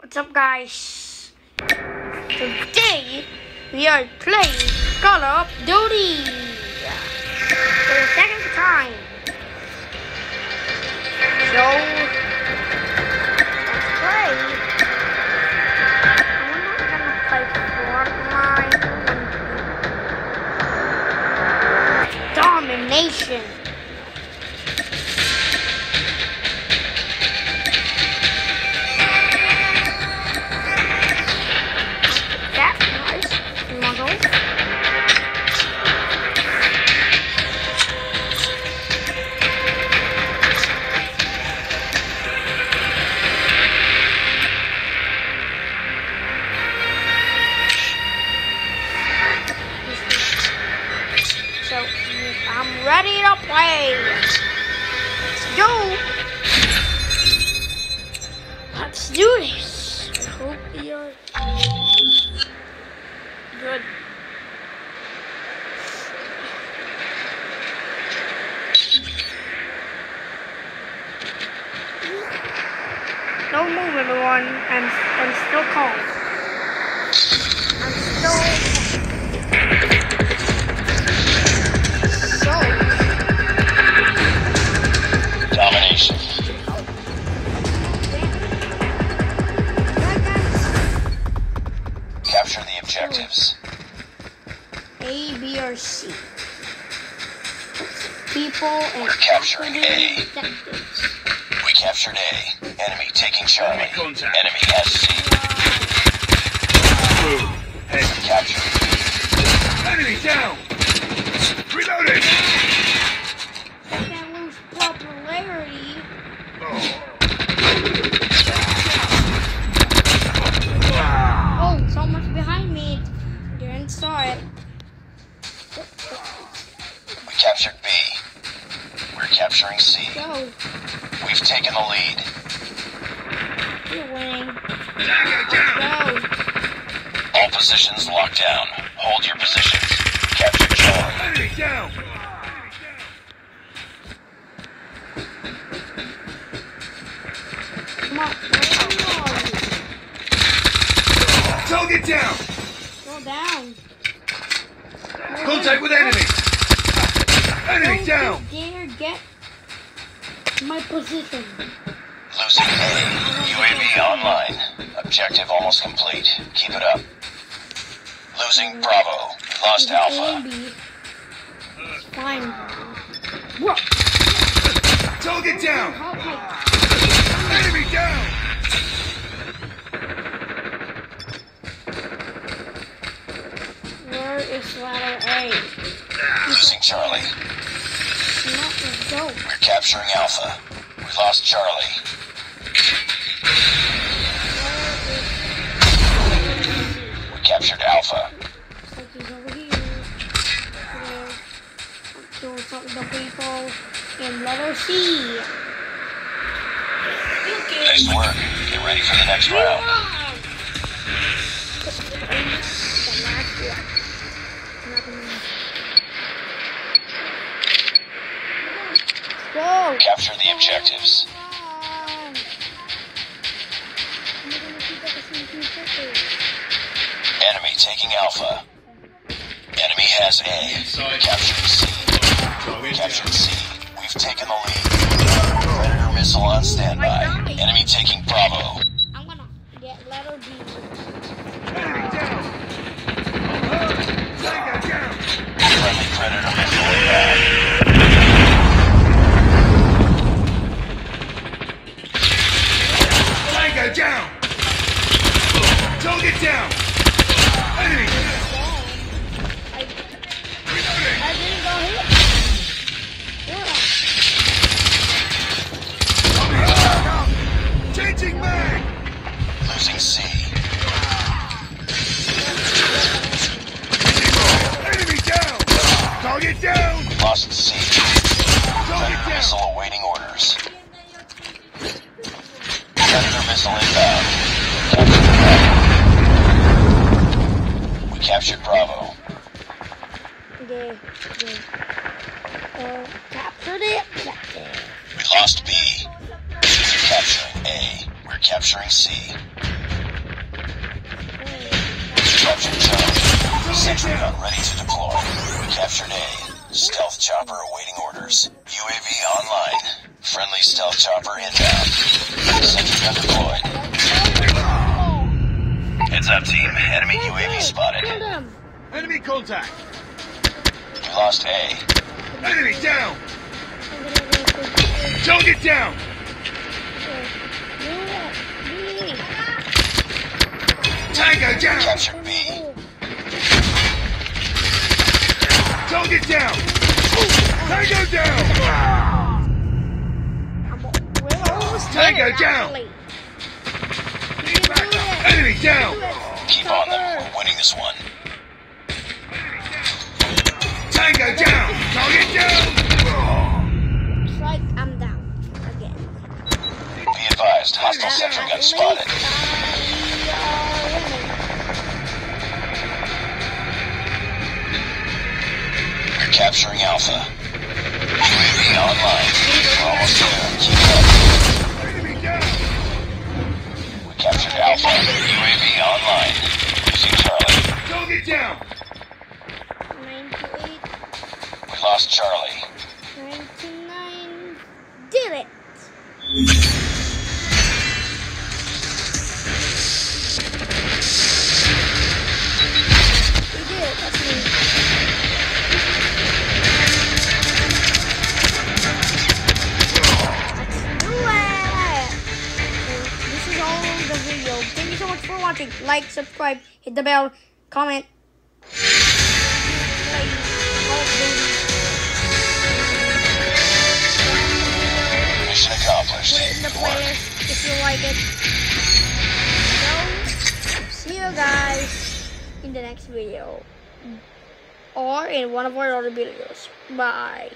What's up, guys? Today we are playing Call of Duty for the second time. I'm ready to play. Let's go. Let's do this. Hope you're good. No moving, everyone. I'm I'm still calm. I'm still the objectives. A, B, or C. People and We're capturing A. detectives. We captured A. Enemy taking Charlie. Enemy. Enemy has C. down. All positions locked down. Hold your positions. Capture Charlie. Enemy down. Come on. Come. Target down. Go down. Contact with enemy. Enemy Don't down. you dare get my position. Losing A. UAV online. Objective almost complete. Keep it up. Losing Bravo. Lost Alpha. B. It's fine. Whoa. Target down. How my Enemy down. Where is letter A? Losing Charlie. Not the dope. We're capturing Alpha. We lost Charlie. We captured Alpha. He's over here. I'm doing something to people in letter C. Nice work. Get ready for the next round. The last one. Not gonna- Go! Capture the objectives. Enemy taking Alpha. Enemy has A. Captured C. Captured C. We've taken the lead. Predator missile on standby. Enemy taking Bravo. I'm gonna get letter B. Enemy. Down. Friendly Predator missile inbound. missile inbound. Uh, we captured Bravo. They, they, uh, captured it. We lost B. We're capturing A. We're capturing C. We captured Charlie. Sentry gun ready to deploy. We captured A. Stealth chopper awaiting orders. UAV online. Friendly stealth chopper inbound. Sentry gun deployed. Heads up, team. Enemy UAV spotted. Enemy contact. We lost A. Enemy down. Target down. Tango down. Captured B. Target down. Tango down. Tango down. actually. We can do it. Enemy down. Keep on them. We're winning this one. Tango down. Target down. Looks like I'm down again. Be advised, hostile sentry gun spotted. Capturing Alpha. UAV online. We're almost there. Keep up. Down. We captured Alpha. UAV online. Losing Charlie. Target down. 98, We lost Charlie. Video. Thank you so much for watching. Like, subscribe, hit the bell, comment. Play Call of Duty. Mission accomplished. put it in the playlist if you like it. So, see you guys in the next video. Or in one of our other videos. Bye.